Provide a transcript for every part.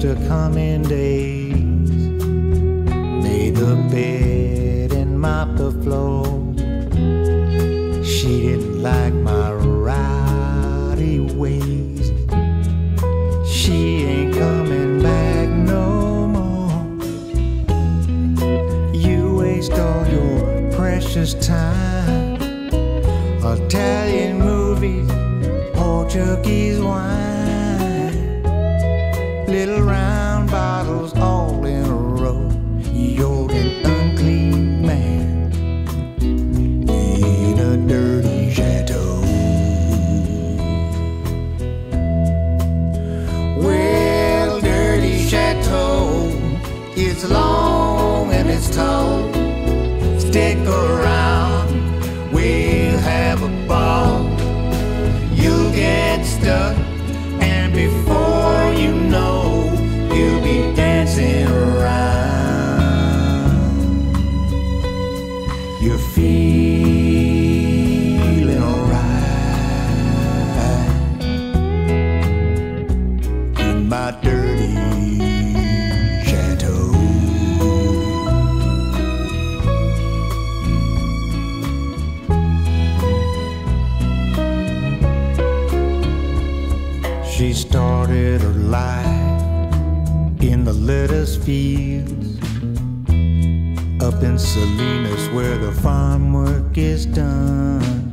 to come in days. Made the bed and mopped the floor. She didn't like my rowdy ways. She ain't coming back no more. You waste all your precious time. Italian movies, Portuguese wine, little round bottles all in a row. You're an unclean man in a dirty chateau. Well, dirty chateau, it's long and it's tall. Stick around, we'll have a ball. You'll get stuck, feeling alright in my dirty. She started her life in the lettuce fields up in Salinas where the farm work is done.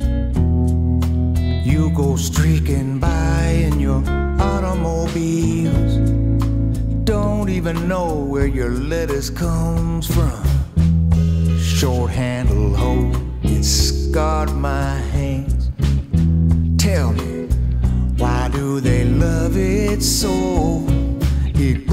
You go streaking by in your automobiles. Don't even know where your lettuce comes from. Short handle hoe, it scarred my hands. Tell me, why do they love it so? It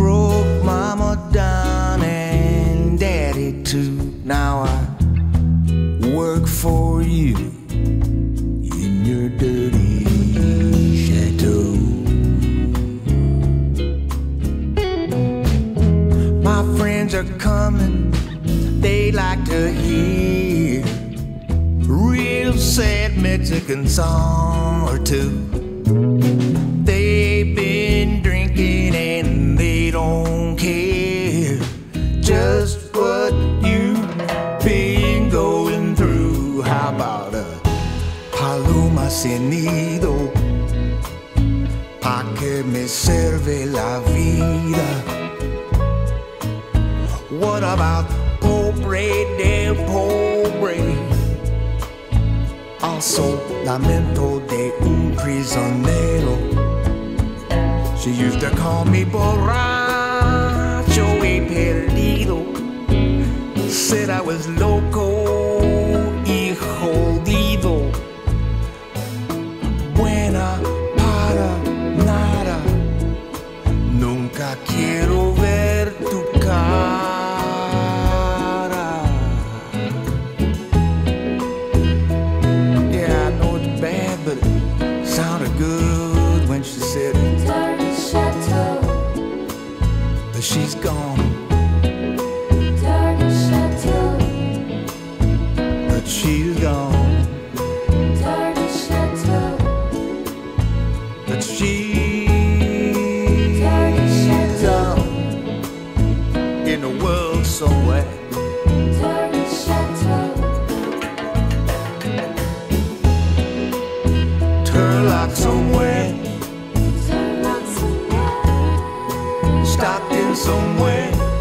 like to hear real sad Mexican song or two. They've been drinking and they don't care just what you've been going through. How about a paloma sin nido? Pa que me serve la vida. What about del pobre? Also, lamento de un prisionero. She used to call me borracho y perdido. Said I was loco She's gone, but she's gone, but she's gone in the world somewhere. dirty chateau, Turlock somewhere, somewhere.